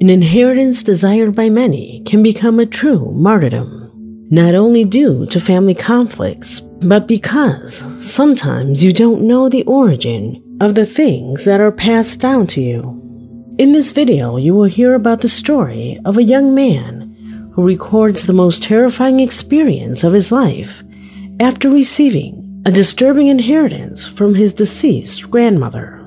An inheritance desired by many can become a true martyrdom, not only due to family conflicts, but because sometimes you don't know the origin of the things that are passed down to you. In this video, you will hear about the story of a young man who records the most terrifying experience of his life after receiving a disturbing inheritance from his deceased grandmother.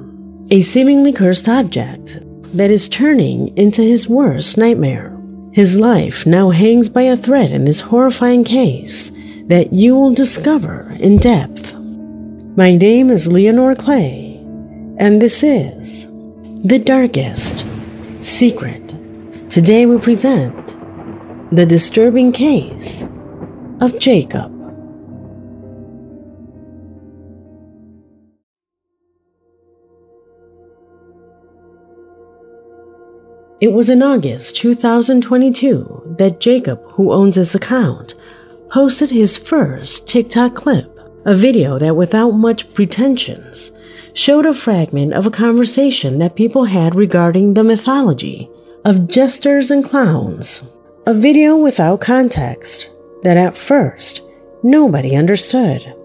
A seemingly cursed object that is turning into his worst nightmare. His life now hangs by a thread in this horrifying case that you will discover in depth. My name is Leonore Clay, and this is The Darkest Secret. Today we present the disturbing case of Jacob. It was in August 2022 that Jacob, who owns this account, posted his first TikTok clip, a video that, without much pretensions, showed a fragment of a conversation that people had regarding the mythology of jesters and clowns. A video without context that at first nobody understood.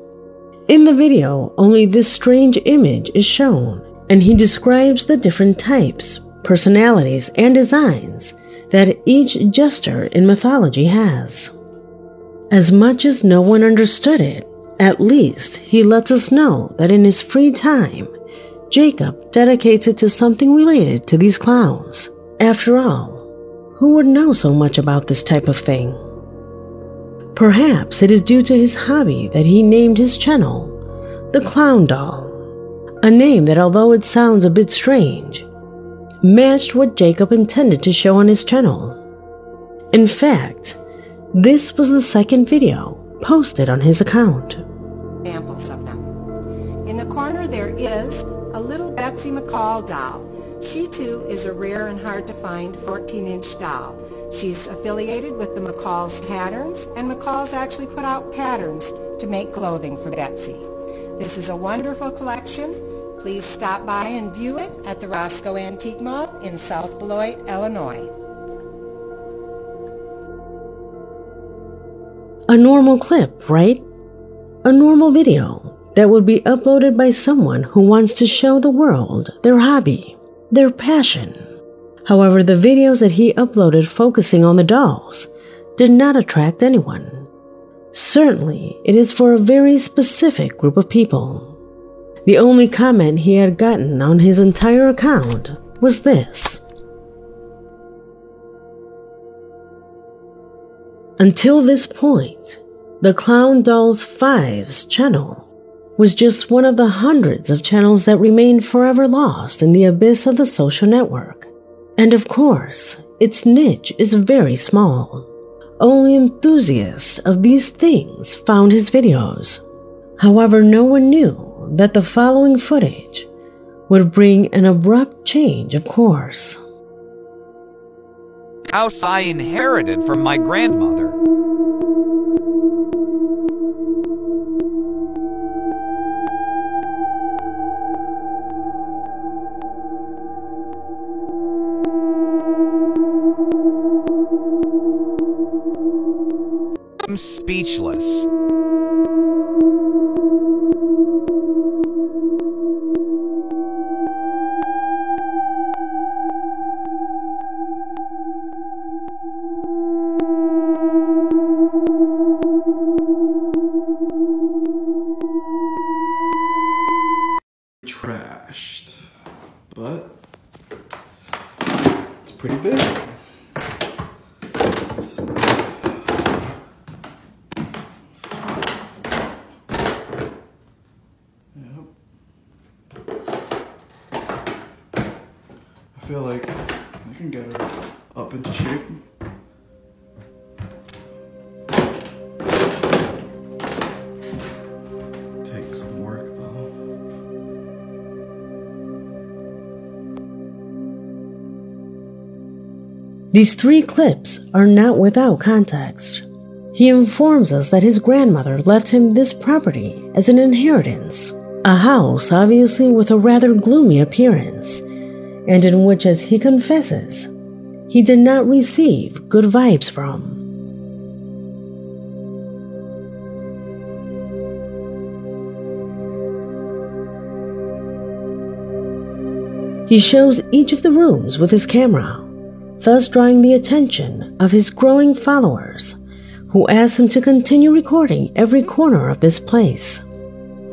In the video, only this strange image is shown, and he describes the different types, personalities, and designs that each jester in mythology has. As much as no one understood it, at least he lets us know that in his free time, Jacob dedicates it to something related to these clowns. After all, who would know so much about this type of thing? Perhaps it is due to his hobby that he named his channel the Clown Doll, a name that, although it sounds a bit strange, matched what Jacob intended to show on his channel. In fact, this was the second video posted on his account. Examples of them. In the corner there is a little Betsy McCall doll. She too is a rare and hard to find 14-inch doll. She's affiliated with the McCall's Patterns, and McCall's actually put out patterns to make clothing for Betsy. This is a wonderful collection Please stop by and view it at the Roscoe Antique Mall in South Beloit, Illinois. A normal clip, right? A normal video that would be uploaded by someone who wants to show the world their hobby, their passion. However, the videos that he uploaded focusing on the dolls did not attract anyone. Certainly, it is for a very specific group of people. The only comment he had gotten on his entire account was this. Until this point, the Clown Dolls 5's channel was just one of the hundreds of channels that remained forever lost in the abyss of the social network. And of course, its niche is very small. Only enthusiasts of these things found his videos. However, no one knew that the following footage would bring an abrupt change of course. House I inherited from my grandmother. I'm speechless. Feel like I can get her up into shape. These three clips are not without context. He informs us that his grandmother left him this property as an inheritance, a house obviously with a rather gloomy appearance, and in which, as he confesses, he did not receive good vibes from. He shows each of the rooms with his camera, thus drawing the attention of his growing followers, who ask him to continue recording every corner of this place.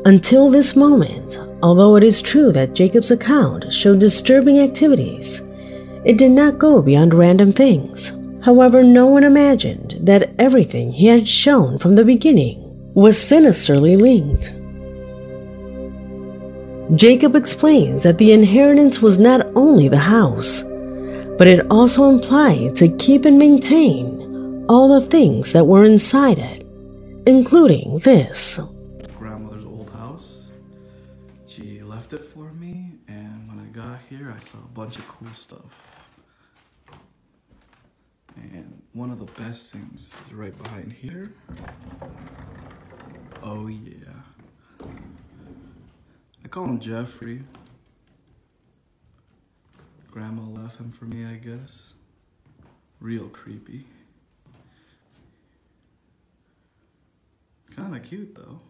Until this moment, although it is true that Jacob's account showed disturbing activities, it did not go beyond random things. However, no one imagined that everything he had shown from the beginning was sinisterly linked. Jacob explains that the inheritance was not only the house, but it also implied to keep and maintain all the things that were inside it, including this. She left it for me, and when I got here, I saw a bunch of cool stuff. And one of the best things is right behind here. Oh, yeah. I call him Jeffrey. Grandma left him for me, I guess. Real creepy. Kinda cute though.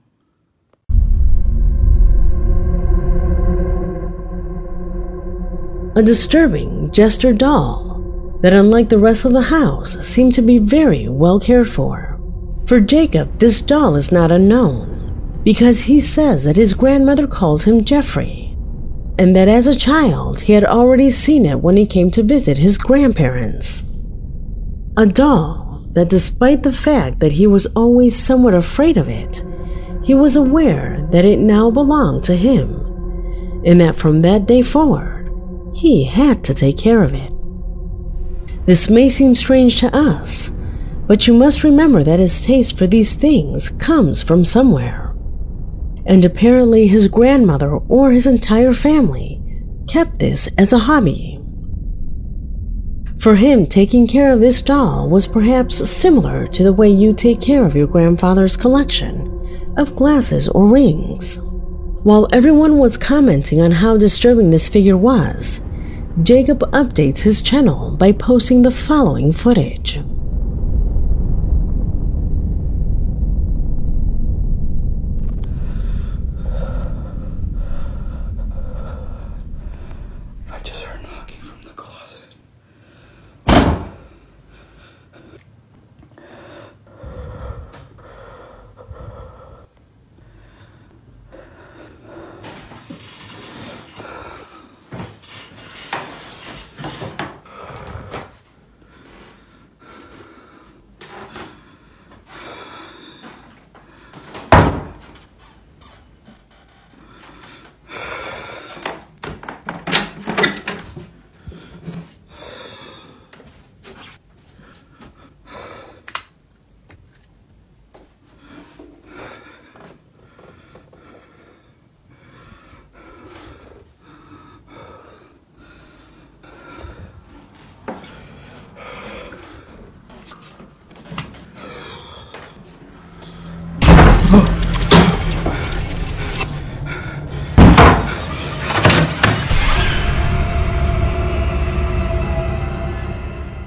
A disturbing jester doll that, unlike the rest of the house, seemed to be very well cared for. For Jacob, this doll is not unknown because he says that his grandmother called him Jeffrey, and that as a child he had already seen it when he came to visit his grandparents. A doll that, despite the fact that he was always somewhat afraid of it, he was aware that it now belonged to him, and that from that day forward, he had to take care of it. This may seem strange to us, but you must remember that his taste for these things comes from somewhere. And apparently, his grandmother or his entire family kept this as a hobby. For him, taking care of this doll was perhaps similar to the way you take care of your grandfather's collection of glasses or rings. While everyone was commenting on how disturbing this figure was, Jacob updates his channel by posting the following footage. I just heard knocking from the closet.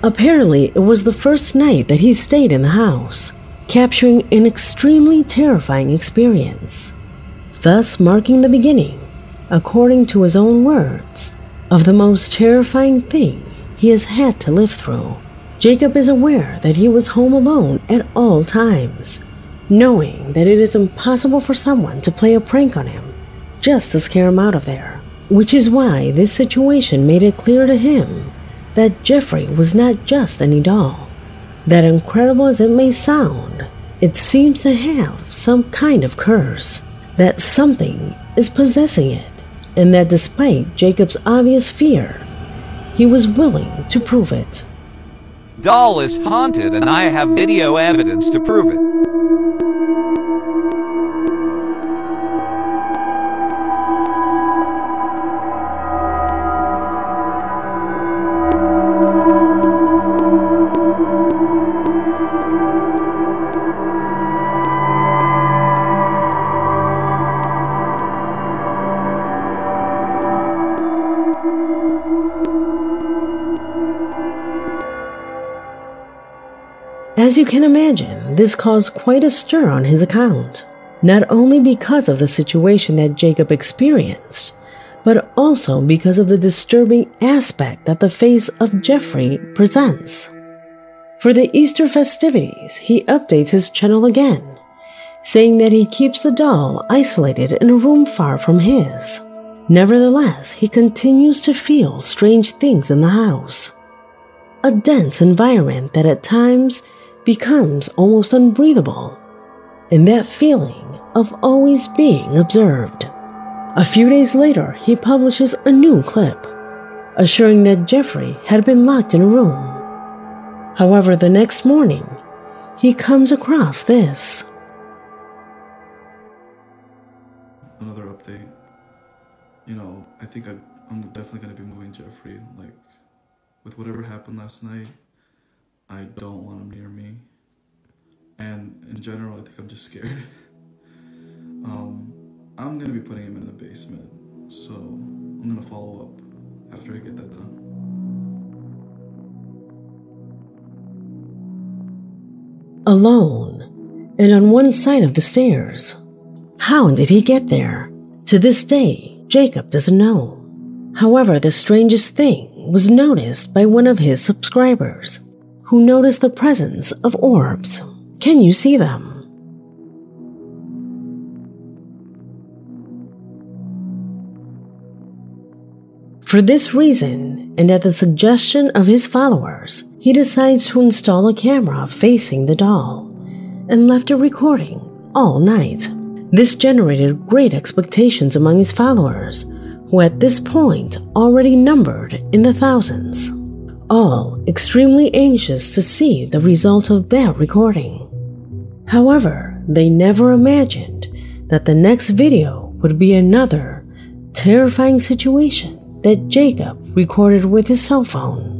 Apparently, it was the first night that he stayed in the house, capturing an extremely terrifying experience, thus marking the beginning, according to his own words, of the most terrifying thing he has had to live through. Jacob is aware that he was home alone at all times, knowing that it is impossible for someone to play a prank on him just to scare him out of there, which is why this situation made it clear to him that Jeffrey was not just any doll. That incredible as it may sound, it seems to have some kind of curse, that something is possessing it, and that despite Jacob's obvious fear, he was willing to prove it. Doll is haunted and I have video evidence to prove it. As you can imagine, this caused quite a stir on his account, not only because of the situation that Jacob experienced, but also because of the disturbing aspect that the face of Jeffrey presents. For the Easter festivities, he updates his channel again, saying that he keeps the doll isolated in a room far from his. Nevertheless, he continues to feel strange things in the house. A dense environment that at times becomes almost unbreathable, and that feeling of always being observed. A few days later, he publishes a new clip, assuring that Jeffrey had been locked in a room. However, the next morning, he comes across this. Another update. You know, I think I, I'm definitely gonna be moving Jeffrey. Like, with whatever happened last night, I don't want him near me. And in general, I think I'm just scared. um, I'm gonna be putting him in the basement, so I'm gonna follow up after I get that done. Alone, and on one side of the stairs. How did he get there? To this day, Jacob doesn't know. However, the strangest thing was noticed by one of his subscribers, who noticed the presence of orbs. Can you see them? For this reason, and at the suggestion of his followers, he decides to install a camera facing the doll and left it recording all night. This generated great expectations among his followers, who at this point already numbered in the thousands, all extremely anxious to see the result of that recording. However, they never imagined that the next video would be another terrifying situation that Jacob recorded with his cell phone.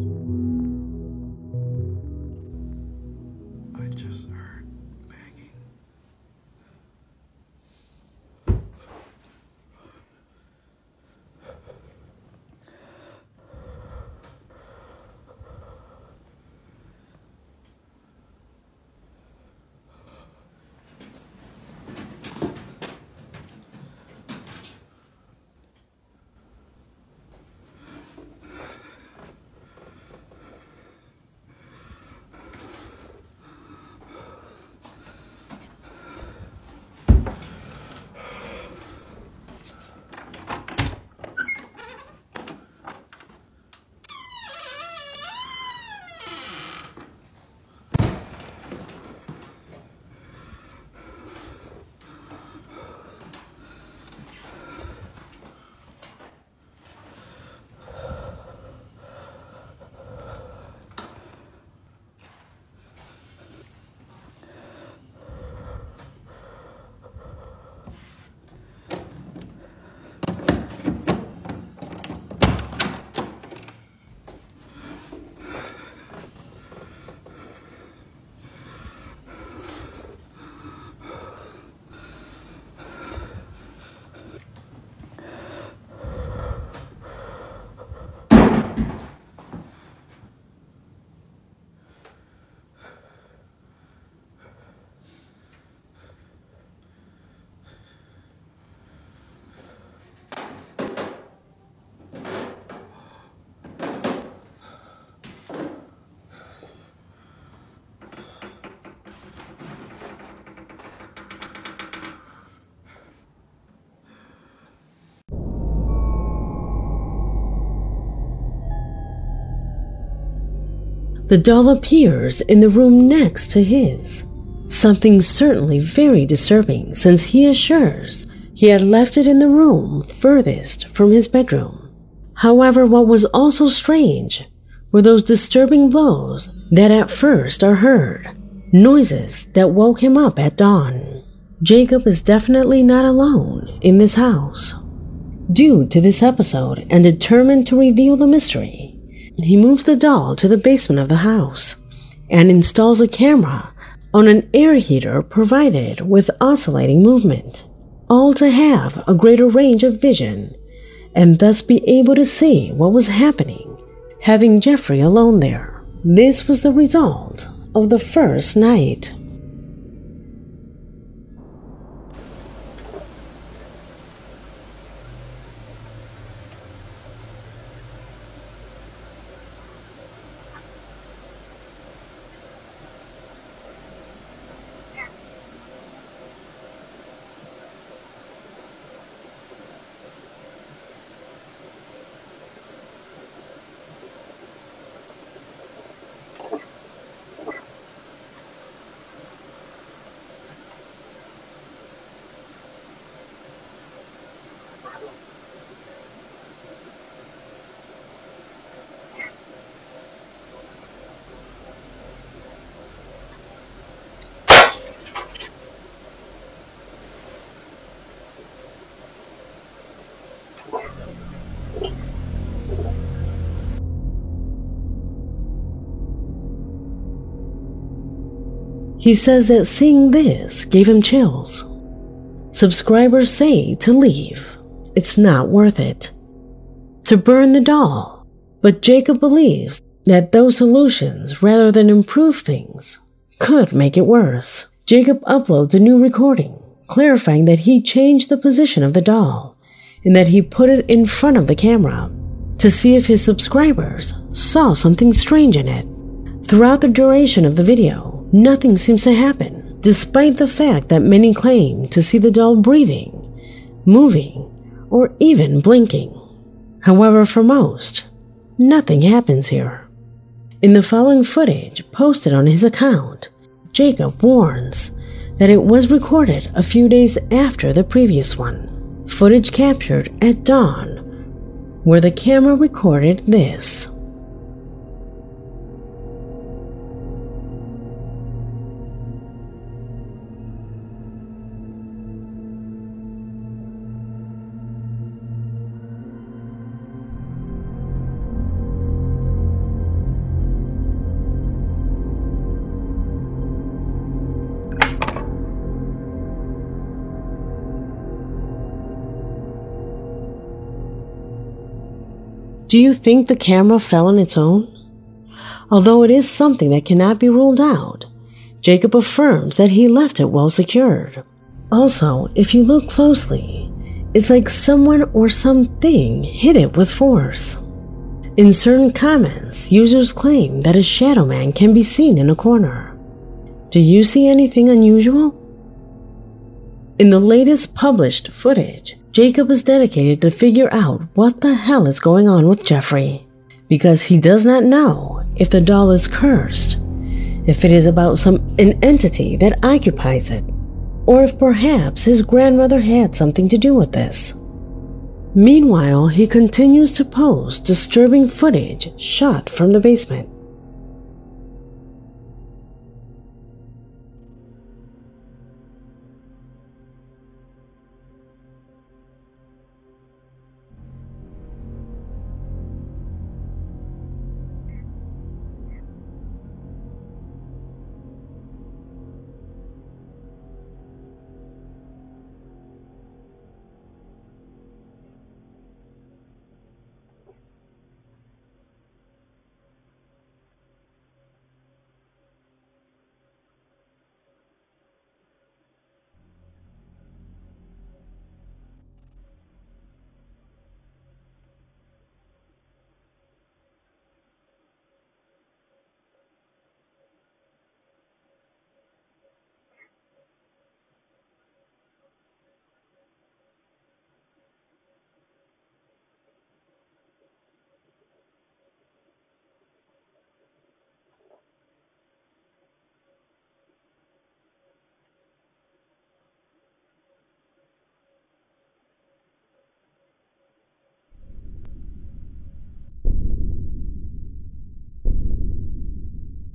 The doll appears in the room next to his. Something certainly very disturbing since he assures he had left it in the room furthest from his bedroom. However, what was also strange were those disturbing blows that at first are heard, noises that woke him up at dawn. Jacob is definitely not alone in this house. Due to this episode and determined to reveal the mystery, he moves the doll to the basement of the house and installs a camera on an air heater provided with oscillating movement, all to have a greater range of vision and thus be able to see what was happening, having Jeffrey alone there. This was the result of the first night. He says that seeing this gave him chills. Subscribers say to leave. It's not worth it. To burn the doll. But Jacob believes that those solutions, rather than improve things, could make it worse. Jacob uploads a new recording, clarifying that he changed the position of the doll and that he put it in front of the camera to see if his subscribers saw something strange in it. Throughout the duration of the video, nothing seems to happen, despite the fact that many claim to see the doll breathing, moving, or even blinking. However, for most, nothing happens here. In the following footage posted on his account, Jacob warns that it was recorded a few days after the previous one. Footage captured at dawn, where the camera recorded this. Do you think the camera fell on its own? Although it is something that cannot be ruled out, Jacob affirms that he left it well secured. Also, if you look closely, it's like someone or something hit it with force. In certain comments, users claim that a shadow man can be seen in a corner. Do you see anything unusual? In the latest published footage, Jacob is dedicated to figure out what the hell is going on with Jeffrey, because he does not know if the doll is cursed, if it is about some an entity that occupies it, or if perhaps his grandmother had something to do with this. Meanwhile, he continues to post disturbing footage shot from the basement.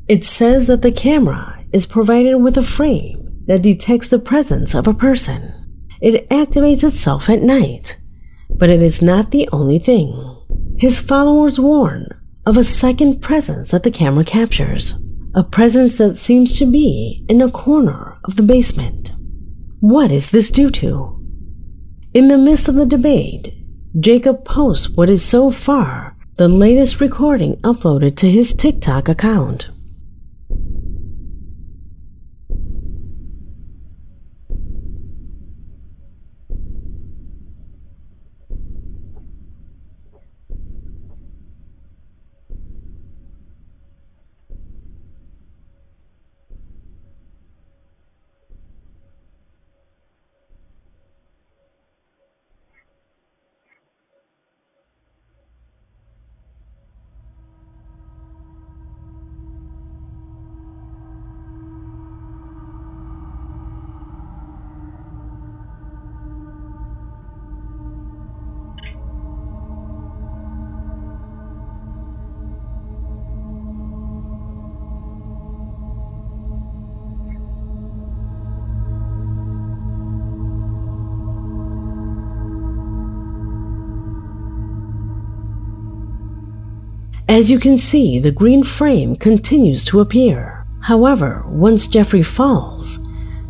It says that the camera is provided with a frame that detects the presence of a person. It activates itself at night, but it is not the only thing. His followers warn of a second presence that the camera captures, a presence that seems to be in a corner of the basement. What is this due to? In the midst of the debate, Jacob posts what is so far the latest recording uploaded to his TikTok account. As you can see, the green frame continues to appear. However, once Jeffrey falls,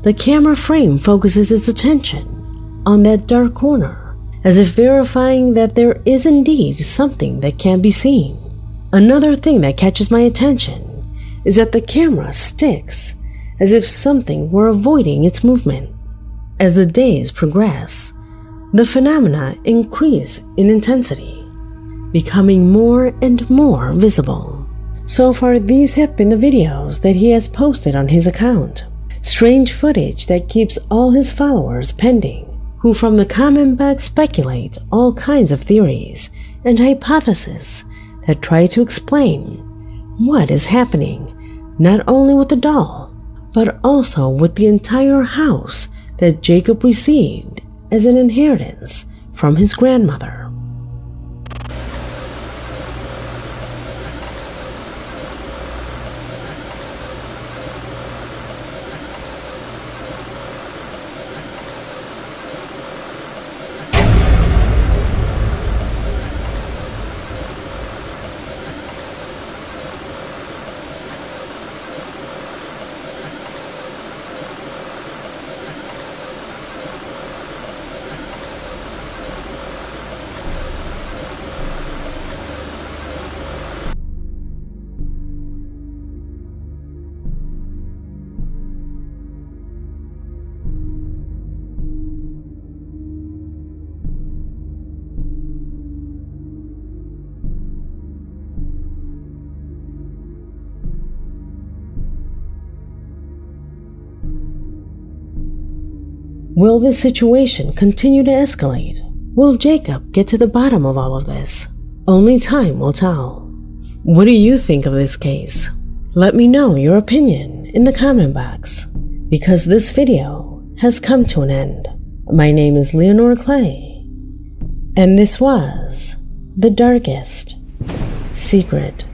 the camera frame focuses its attention on that dark corner, as if verifying that there is indeed something that can be seen. Another thing that catches my attention is that the camera sticks as if something were avoiding its movement. As the days progress, the phenomena increase in intensity, becoming more and more visible. So far, these have been the videos that he has posted on his account. Strange footage that keeps all his followers pending, who from the comment box speculate all kinds of theories and hypotheses that try to explain what is happening not only with the doll, but also with the entire house that Jacob received as an inheritance from his grandmother. Will this situation continue to escalate? Will Jacob get to the bottom of all of this? Only time will tell. What do you think of this case? Let me know your opinion in the comment box because this video has come to an end. My name is Leonore Clay, and this was The Darkest Secret